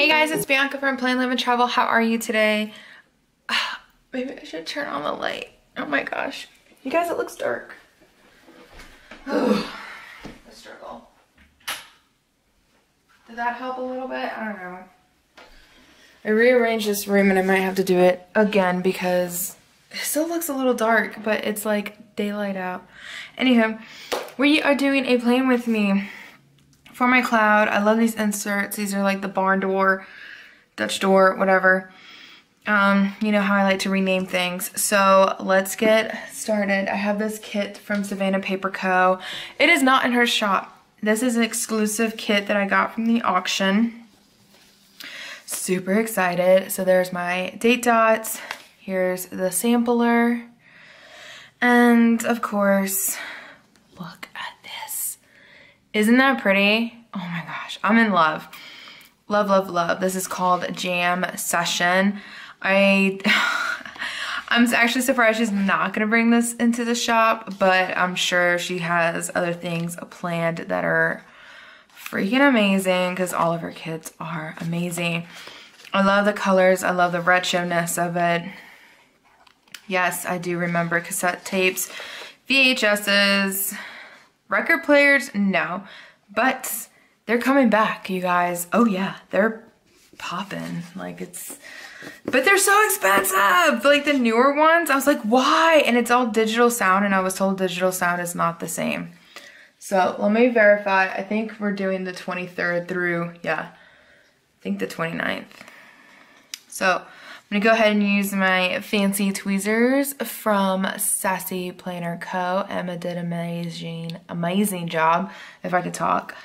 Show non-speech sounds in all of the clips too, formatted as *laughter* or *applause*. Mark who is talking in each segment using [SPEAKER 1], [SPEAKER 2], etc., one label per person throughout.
[SPEAKER 1] Hey guys, it's Bianca from Plan Live and Travel. How are you today? *sighs* Maybe I should turn on the light. Oh my gosh. You guys, it looks dark. *sighs* Oh, the struggle. Did that help a little bit? I don't know. I rearranged this room and I might have to do it again because it still looks a little dark, but it's like daylight out. Anyhow, we are doing a plan with me for my cloud. I love these inserts. These are like the barn door, Dutch door, whatever. Um, you know how I like to rename things. So let's get started. I have this kit from Savannah Paper Co. It is not in her shop. This is an exclusive kit that I got from the auction. Super excited. So there's my date dots. Here's the sampler. And of course. Isn't that pretty? Oh my gosh, I'm in love. Love, love, love. This is called Jam Session. I, *laughs* I'm actually surprised she's not gonna bring this into the shop, but I'm sure she has other things planned that are freaking amazing because all of her kids are amazing. I love the colors. I love the retro-ness of it. Yes, I do remember cassette tapes, VHSs, record players, no. But they're coming back, you guys. Oh yeah, they're popping. Like it's, but they're so expensive. Like the newer ones, I was like, why? And it's all digital sound and I was told digital sound is not the same. So let me verify. I think we're doing the 23rd through, yeah, I think the 29th. So I'm gonna go ahead and use my fancy tweezers from Sassy Planner Co. Emma did amazing, amazing job, if I could talk.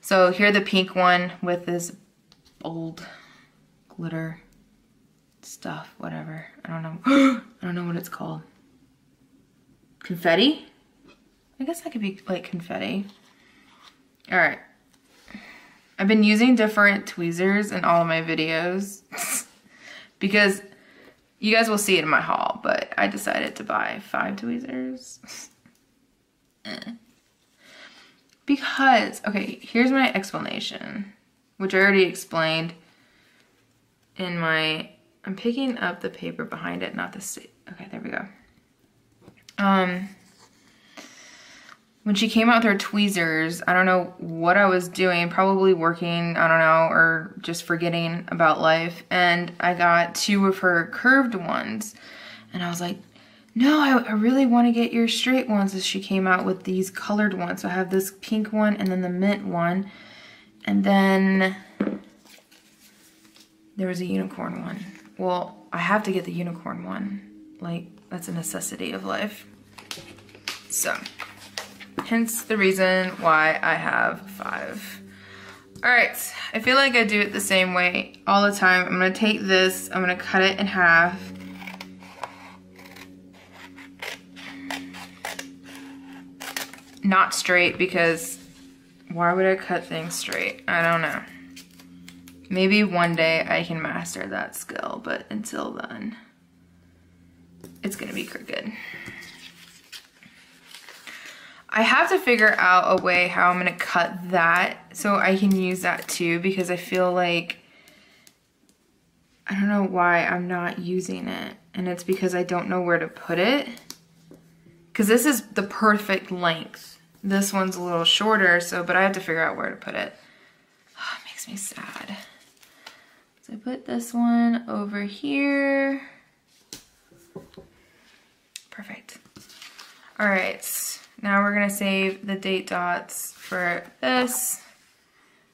[SPEAKER 1] So here the pink one with this bold glitter stuff, whatever. I don't know. *gasps* I don't know what it's called. Confetti? I guess that could be like confetti. All right. I've been using different tweezers in all of my videos *laughs* because you guys will see it in my haul, but I decided to buy five tweezers. *laughs* Because, okay, here's my explanation, which I already explained in my, I'm picking up the paper behind it, not the, okay, there we go. Um, when she came out with her tweezers, I don't know what I was doing, probably working, I don't know, or just forgetting about life. And I got two of her curved ones. And I was like, no, I, I really want to get your straight ones as she came out with these colored ones. So I have this pink one and then the mint one. And then there was a unicorn one. Well, I have to get the unicorn one. Like, that's a necessity of life. So... Hence the reason why I have five. All right, I feel like I do it the same way all the time. I'm gonna take this, I'm gonna cut it in half. Not straight because why would I cut things straight? I don't know. Maybe one day I can master that skill, but until then, it's gonna be crooked. I have to figure out a way how I'm gonna cut that so I can use that too because I feel like, I don't know why I'm not using it. And it's because I don't know where to put it. Cause this is the perfect length. This one's a little shorter, so, but I have to figure out where to put it. Oh, *sighs* it makes me sad. So I put this one over here. Perfect. All right. Now we're gonna save the date dots for this.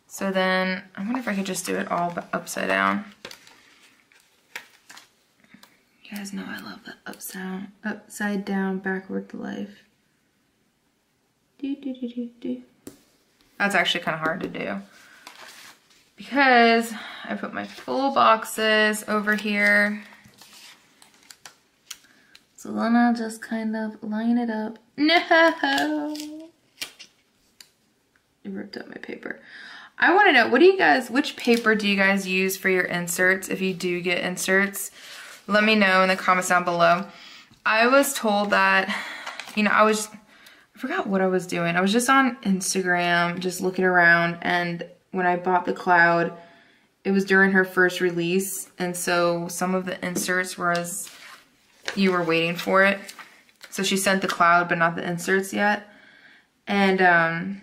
[SPEAKER 1] So then, I wonder if I could just do it all upside down. You guys know I love the upside, upside down backward life. Do, do, do, do, do. That's actually kind of hard to do because I put my full boxes over here. So then I'll just kind of line it up *laughs* no. It ripped up my paper. I want to know, what do you guys, which paper do you guys use for your inserts if you do get inserts? Let me know in the comments down below. I was told that, you know, I was, I forgot what I was doing. I was just on Instagram, just looking around, and when I bought the cloud, it was during her first release. And so some of the inserts were as you were waiting for it. So she sent the cloud, but not the inserts yet. And um,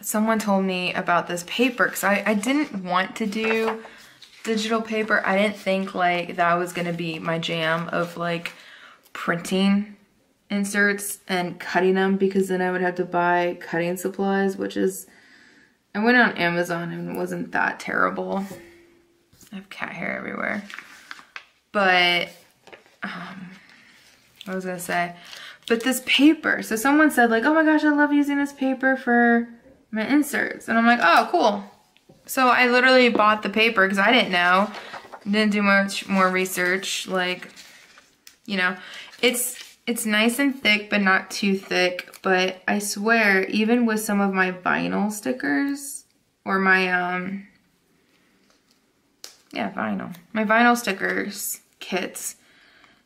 [SPEAKER 1] someone told me about this paper because I, I didn't want to do digital paper. I didn't think like that was going to be my jam of like printing inserts and cutting them because then I would have to buy cutting supplies, which is, I went on Amazon and it wasn't that terrible. I have cat hair everywhere. But, um, I was gonna say, but this paper, so someone said like, oh my gosh, I love using this paper for my inserts. And I'm like, oh, cool. So I literally bought the paper because I didn't know. Didn't do much more research. Like, you know, it's it's nice and thick, but not too thick. But I swear, even with some of my vinyl stickers or my, um, yeah, vinyl, my vinyl stickers kits,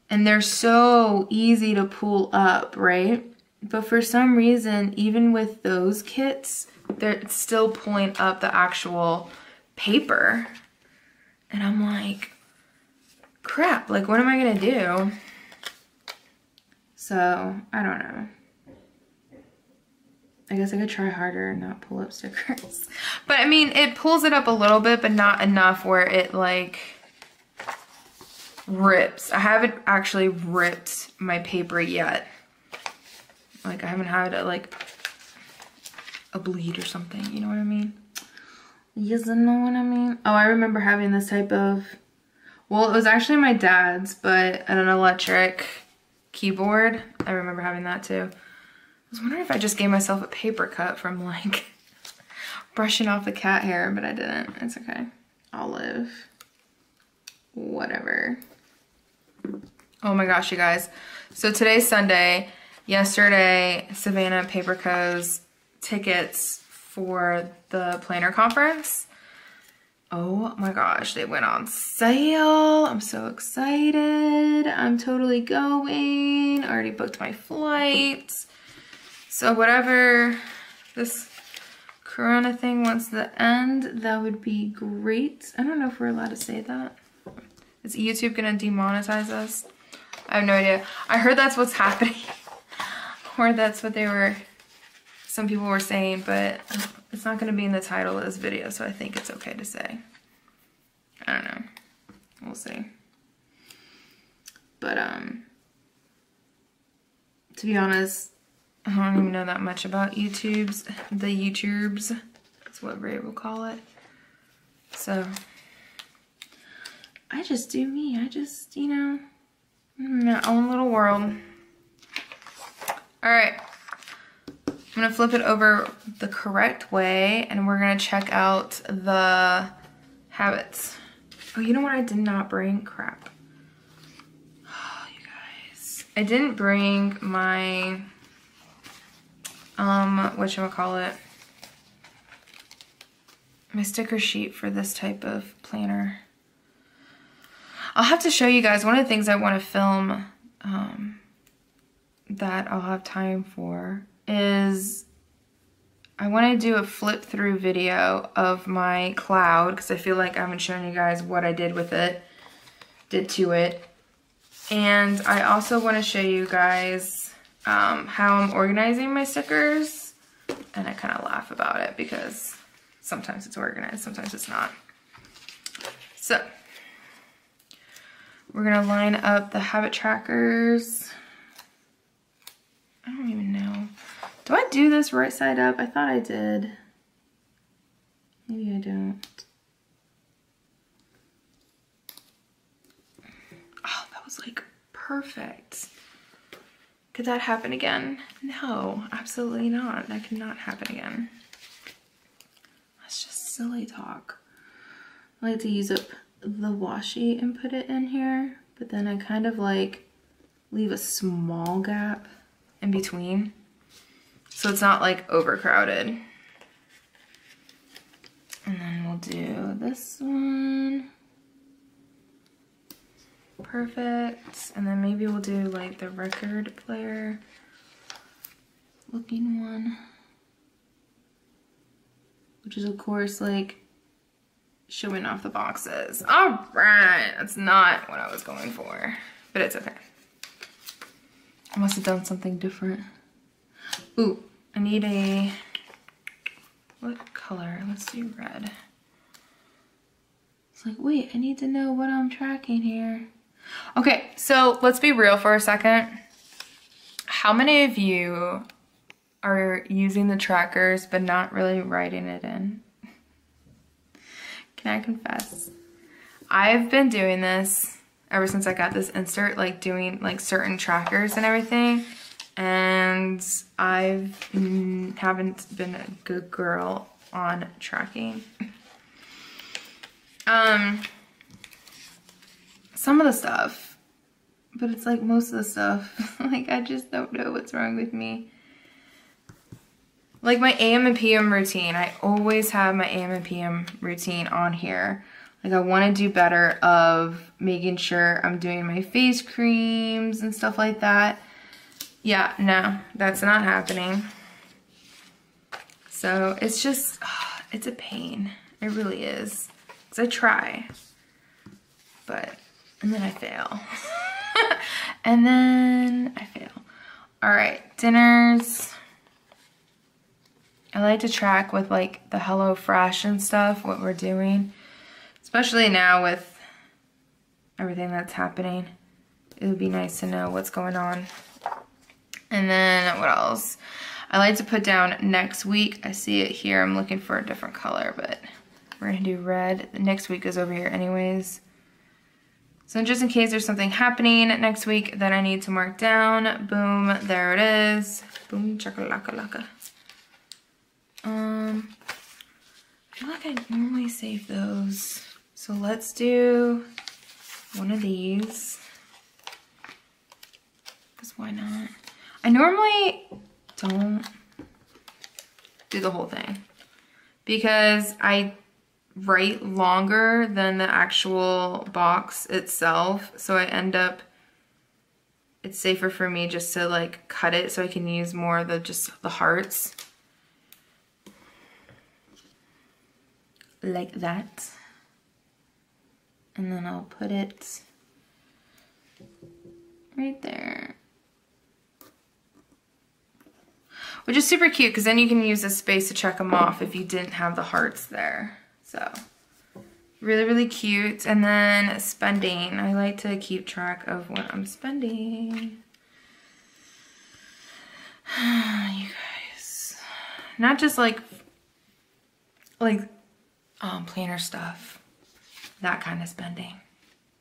[SPEAKER 1] and they're so easy to pull up, right? But for some reason, even with those kits, they're still pulling up the actual paper. And I'm like, crap, like what am I gonna do? So, I don't know. I guess I could try harder and not pull up stickers. *laughs* But I mean, it pulls it up a little bit, but not enough where it like rips. I haven't actually ripped my paper yet. Like I haven't had a, like a bleed or something, you know what I mean? You know what I mean? Oh, I remember having this type of, well, it was actually my dad's, but an electric keyboard. I remember having that too. I was wondering if I just gave myself a paper cut from like *laughs* brushing off the cat hair, but I didn't. It's okay. I'll live. Whatever. Oh my gosh, you guys. So today's Sunday. Yesterday, Savannah Paper Co.'s tickets for the planner conference Oh my gosh, they went on sale. I'm so excited. I'm totally going. I already booked my flights. So whatever this Corona thing wants to end, that would be great. I don't know if we're allowed to say that. Is YouTube gonna demonetize us? I have no idea. I heard that's what's happening. *laughs* or that's what they were, some people were saying, but it's not to be in the title of this video, so I think it's okay to say. I don't know. We'll see. But, um, to be honest, I don't even know that much about YouTube's, the YouTubes. That's what Ray will call it. So, I just do me. I just, you know, my own little world. All right. I'm gonna flip it over the correct way and we're gonna check out the habits. Oh, you know what I did not bring? Crap. Oh, you guys. I didn't bring my, um, whatchamacallit, my sticker sheet for this type of planner. I'll have to show you guys one of the things I want to film um, that I'll have time for is I want to do a flip through video of my cloud because I feel like I haven't shown you guys what I did with it, did to it. And I also want to show you guys um, how I'm organizing my stickers. And I kind of laugh about it because sometimes it's organized, sometimes it's not. So, we're to line up the habit trackers. I don't even know. Do I do this right side up? I thought I did. Maybe I don't. Oh, that was like perfect. Could that happen again? No, absolutely not. That cannot happen again. That's just silly talk. I like to use up the washi and put it in here, but then I kind of like leave a small gap in between. So it's not like overcrowded. And then we'll do this one. Perfect. And then maybe we'll do like the record player looking one. which is of course like showing off the boxes. All right, that's not what I was going for, but it's okay. I must have done something different. Ooh, I need a, what color? Let's do red. It's like, wait, I need to know what I'm tracking here. Okay, so let's be real for a second. How many of you are using the trackers but not really writing it in? Can I confess? I've been doing this ever since I got this insert, like doing like certain trackers and everything. And I haven't been a good girl on tracking. um, some of the stuff, but it's like most of the stuff, *laughs* like I just don't know what's wrong with me. Like my AM and PM routine, I always have my AM and PM routine on here. Like I want to do better of making sure I'm doing my face creams and stuff like that. Yeah, no, that's not happening. So it's just, *sighs* it's a pain. It really is. Because I try. But, and then I fail. *laughs* and then I fail. All right, dinners. I like to track with like the Hello Fresh and stuff, what we're doing. Especially now with everything that's happening. It would be nice to know what's going on. And then what else? I like to put down next week. I see it here. I'm looking for a different color, but we're gonna do red. Next week is over here anyways. So just in case there's something happening next week that I need to mark down, boom, there it is. Boom, chakalaka laka. Um, I feel like I normally save those. So let's do one of these. Because why not? I normally don't do the whole thing because I write longer than the actual box itself. So I end up, it's safer for me just to like cut it so I can use more of the just the hearts. Like that. And then I'll put it right there. Which is super cute because then you can use this space to check them off if you didn't have the hearts there. So really, really cute. And then spending. I like to keep track of what I'm spending. *sighs* you guys. Not just like, like um, planner stuff, that kind of spending.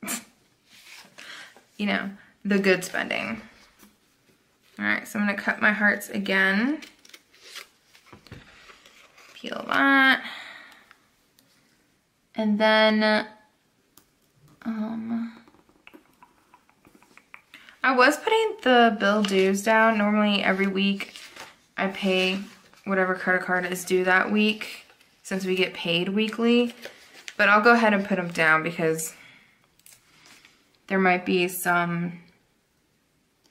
[SPEAKER 1] *laughs* you know, the good spending. All right, so I'm gonna cut my hearts again. Peel that. And then, um, I was putting the bill dues down. Normally every week I pay whatever credit card is due that week since we get paid weekly. But I'll go ahead and put them down because there might be some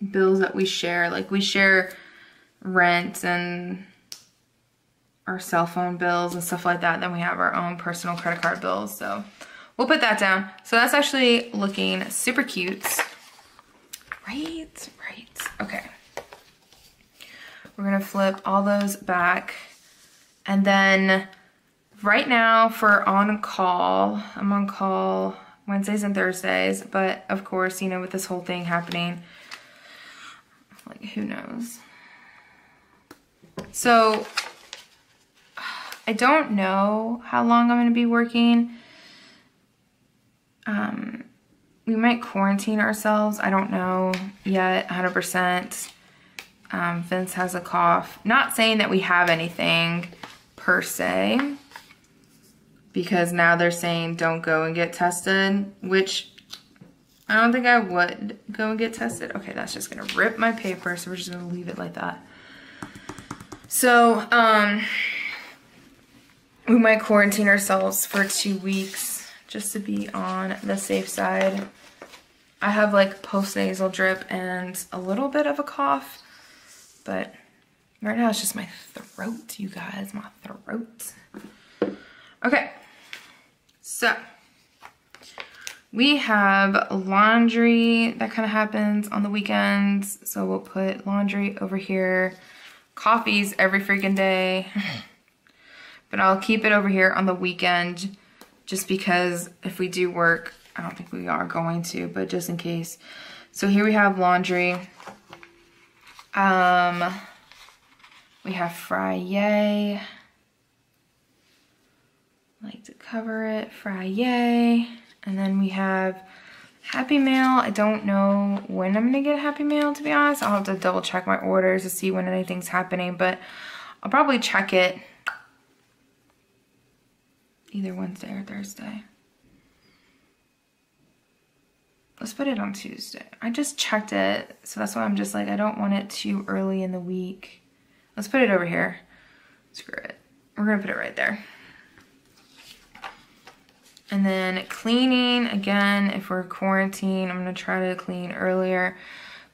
[SPEAKER 1] bills that we share. Like we share rent and our cell phone bills and stuff like that. Then we have our own personal credit card bills. So we'll put that down. So that's actually looking super cute. Right, right. Okay. We're gonna flip all those back. And then right now for on call, I'm on call Wednesdays and Thursdays, but of course, you know, with this whole thing happening, like who knows. So I don't know how long I'm going to be working. Um, we might quarantine ourselves. I don't know yet 100%. Um, Vince has a cough. Not saying that we have anything per se because now they're saying don't go and get tested, which I don't think I would go and get tested. Okay, that's just gonna rip my paper, so we're just gonna leave it like that. So, um, we might quarantine ourselves for two weeks just to be on the safe side. I have like post-nasal drip and a little bit of a cough, but right now it's just my throat, you guys, my throat. Okay, so we have laundry that kind of happens on the weekends. So we'll put laundry over here. Coffees every freaking day. *laughs* but I'll keep it over here on the weekend just because if we do work, I don't think we are going to, but just in case. So here we have laundry. Um, we have Friday. Like to cover it, Friday. And then we have Happy Mail. I don't know when I'm gonna get Happy Mail, to be honest. I'll have to double check my orders to see when anything's happening, but I'll probably check it either Wednesday or Thursday. Let's put it on Tuesday. I just checked it, so that's why I'm just like, I don't want it too early in the week. Let's put it over here. Screw it. We're gonna put it right there. And then cleaning, again, if we're quarantined, I'm gonna try to clean earlier.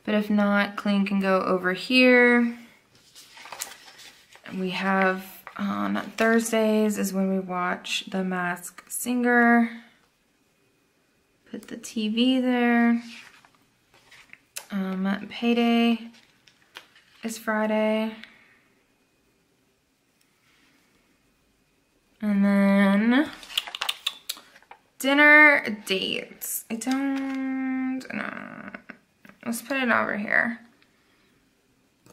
[SPEAKER 1] But if not, clean can go over here. And we have on Thursdays is when we watch The Masked Singer. Put the TV there. Um, payday is Friday. And then dinner dates. I don't know. Let's put it over here.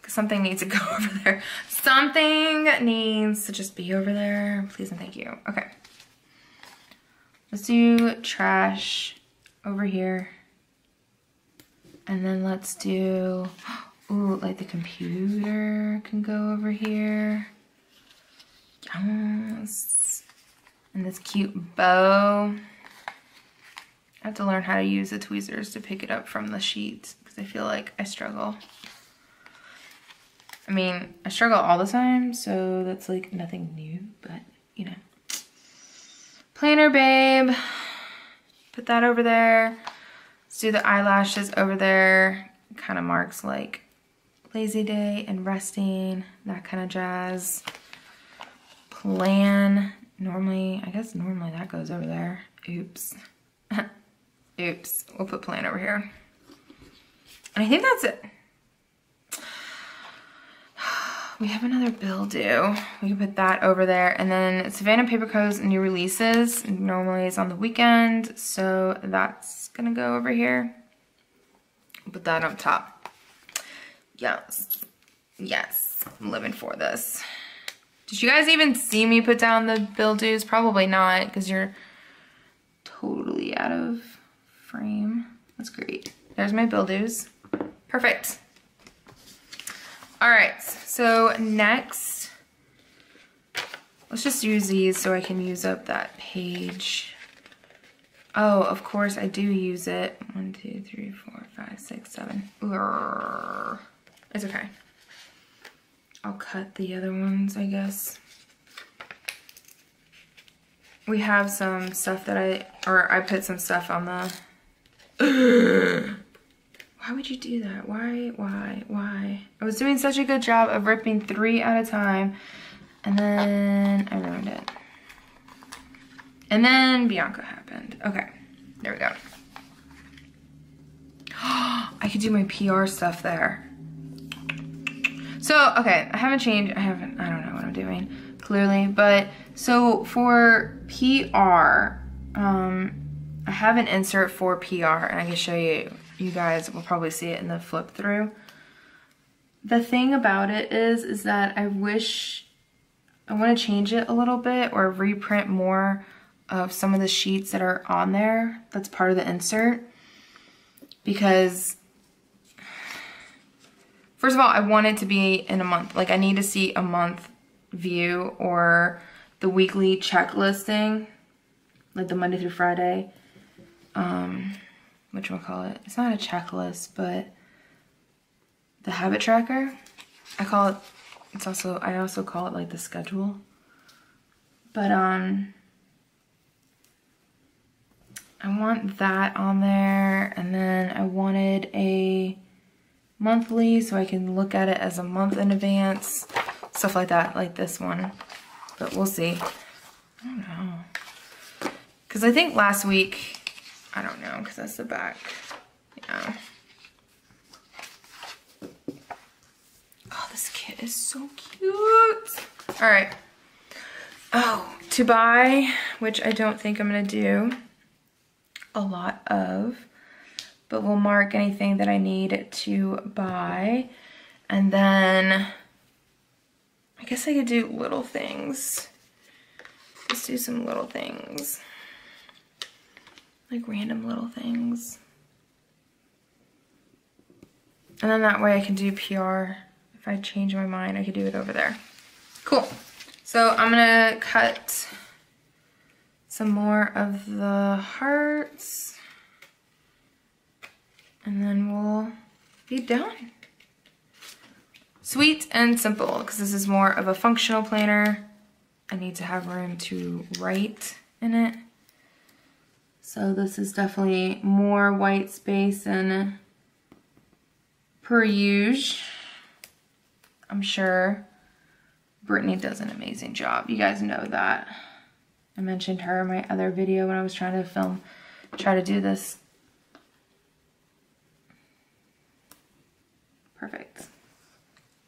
[SPEAKER 1] Something needs to *laughs* go over there. Something needs to just be over there. Please and thank you. Okay. Let's do trash over here. And then let's do, *gasps* ooh, like the computer can go over here. Yes. And this cute bow. Have to learn how to use the tweezers to pick it up from the sheets because I feel like I struggle. I mean, I struggle all the time, so that's like nothing new, but you know. Planner babe. Put that over there. Let's do the eyelashes over there. Kind of marks like lazy day and resting, that kind of jazz. Plan. Normally, I guess normally that goes over there. Oops. *laughs* Oops. We'll put plan over here. And I think that's it. *sighs* We have another bill due. We can put that over there. And then Savannah Paper Co.'s new releases. Normally is on the weekend. So that's gonna go over here. Put that up top. Yes. Yes. I'm living for this. Did you guys even see me put down the bill dues? Probably not, because you're totally out of frame. That's great. There's my bill dues. Perfect. All right, so next, let's just use these so I can use up that page. Oh, of course I do use it. One, two, three, four, five, six, seven. It's okay. I'll cut the other ones, I guess. We have some stuff that I, or I put some stuff on the *sighs* Why would you do that? Why, why, why? I was doing such a good job of ripping three at a time and then I ruined it. And then Bianca happened. Okay, there we go. *gasps* I could do my PR stuff there. So, okay, I haven't changed, I haven't, I don't know what I'm doing, clearly, but, so for PR, um, I have an insert for PR, and I can show you you guys will probably see it in the flip through. The thing about it is, is that I wish, I want to change it a little bit or reprint more of some of the sheets that are on there. That's part of the insert. Because, first of all, I want it to be in a month. Like I need to see a month view or the weekly checklisting, like the Monday through Friday. Um, which we'll call it. It's not a checklist, but the habit tracker. I call it, it's also, I also call it like the schedule. But, um, I want that on there. And then I wanted a monthly so I can look at it as a month in advance. Stuff like that, like this one. But we'll see. I don't know. Because I think last week, I don't know, because that's the back. Yeah. Oh, this kit is so cute. All right. Oh, to buy, which I don't think I'm going to do a lot of, but we'll mark anything that I need to buy. And then I guess I could do little things. Let's do some little things. Like random little things. And then that way I can do PR. If I change my mind, I could do it over there. Cool. So I'm gonna cut some more of the hearts and then we'll be done. Sweet and simple, because this is more of a functional planner. I need to have room to write in it. So this is definitely more white space than per. I'm sure Brittany does an amazing job. You guys know that. I mentioned her in my other video when I was trying to film, try to do this. Perfect.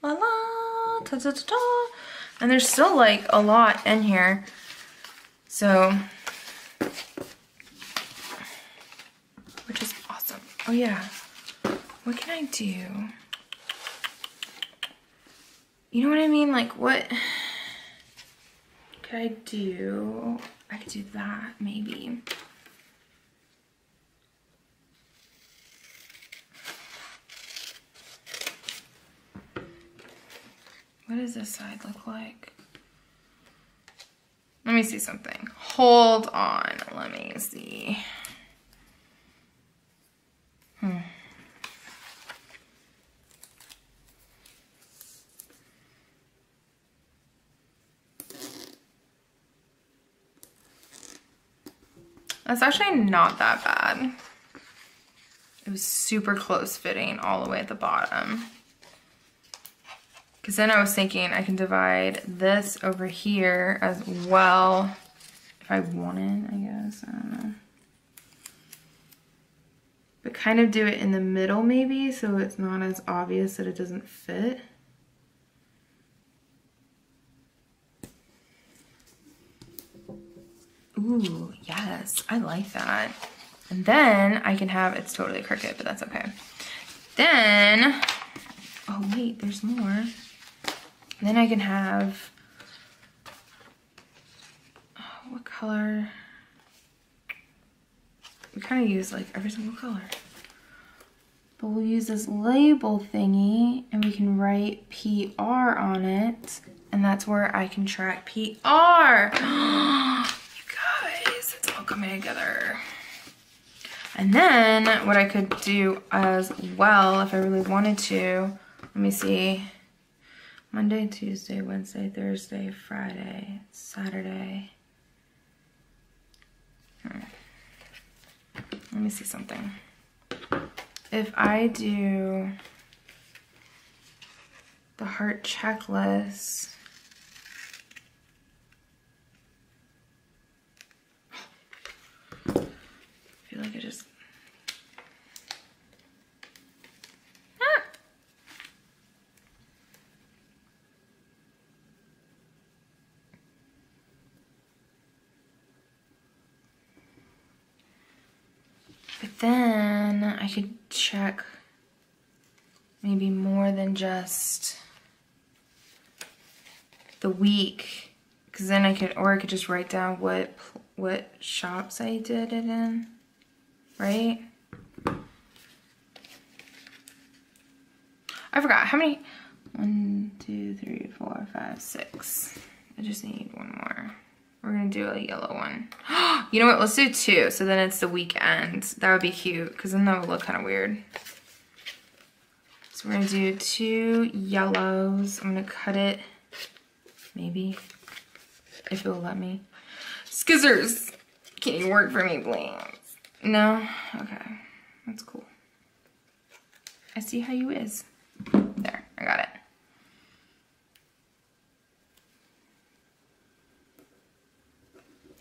[SPEAKER 1] La la, ta ta ta ta. And there's still like a lot in here. So, which is awesome. Oh yeah, what can I do? You know what I mean? Like what could I do? I could do that maybe. What does this side look like? Let me see something. Hold on. Let me see. Hmm. That's actually not that bad. It was super close fitting all the way at the bottom. Because then I was thinking I can divide this over here as well if I wanted, I guess. I don't know. But kind of do it in the middle maybe so it's not as obvious that it doesn't fit. Ooh, yes, I like that. And then I can have, it's totally crooked, but that's okay. Then, oh wait, there's more. Then I can have, oh, what color? We kind of use like every single color. But we'll use this label thingy and we can write PR on it. And that's where I can track PR. *gasps* You guys, it's all coming together. And then what I could do as well, if I really wanted to, let me see, Monday, Tuesday, Wednesday, Thursday, Friday, Saturday. Hmm. Let me see something. If I do the heart checklist, I feel like I just... Ah! But then I could check maybe more than just the week because then I could or I could just write down what what shops I did it in right? I forgot how many. One, two, three, four, five, six. I just need one more. We're gonna do a yellow one. *gasps* you know what, let's do two, so then it's the weekend. That would be cute, because then that would look kind of weird. So we're gonna do two yellows. I'm gonna cut it, maybe, if it will let me. Skizzers, can you work for me, please? No? Okay. That's cool. I see how you is. There, I got it.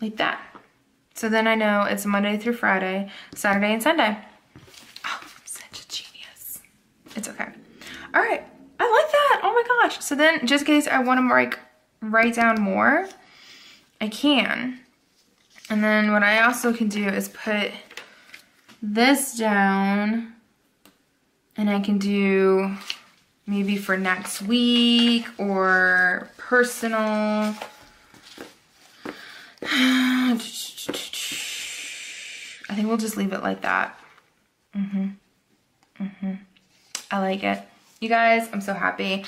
[SPEAKER 1] Like that. So then I know it's Monday through Friday, Saturday and Sunday. Oh, I'm such a genius. It's okay. All right, I like that. Oh my gosh. So then just in case I want to like write down more, I can. And then what I also can do is put this down and I can do maybe for next week or personal. *sighs* I think we'll just leave it like that. Mm-hmm. Mm-hmm. I like it. You guys, I'm so happy.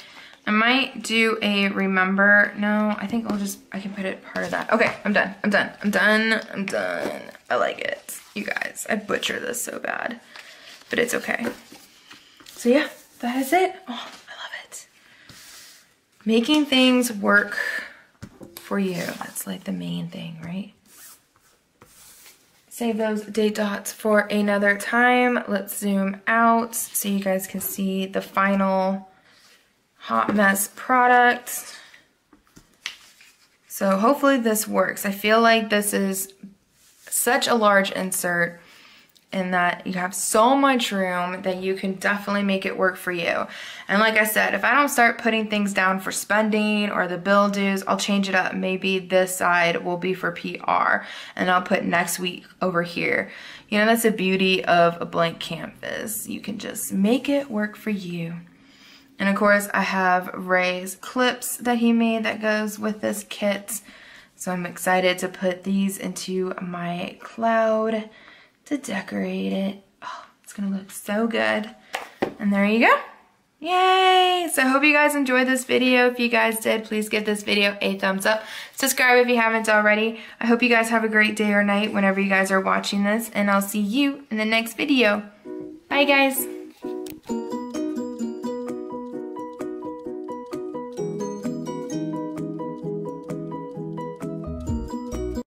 [SPEAKER 1] I might do a remember. No, I think I'll just, I can put it part of that. Okay, I'm done. I'm done. I'm done. I'm done. I like it. You guys, I butcher this so bad, but it's okay. So yeah, that is it. Oh, I love it. Making things work for you. That's like the main thing, right? Save those date dots for another time. Let's zoom out so you guys can see the final Hot Mess product. So hopefully this works. I feel like this is such a large insert in that you have so much room that you can definitely make it work for you. And like I said, if I don't start putting things down for spending or the bill dues, I'll change it up. Maybe this side will be for PR and I'll put next week over here. You know, that's the beauty of a blank canvas. You can just make it work for you. And of course, I have Ray's clips that he made that goes with this kit. So I'm excited to put these into my cloud to decorate it. Oh, it's gonna look so good. And there you go. Yay! So I hope you guys enjoyed this video. If you guys did, please give this video a thumbs up. Subscribe if you haven't already. I hope you guys have a great day or night whenever you guys are watching this. And I'll see you in the next video. Bye guys!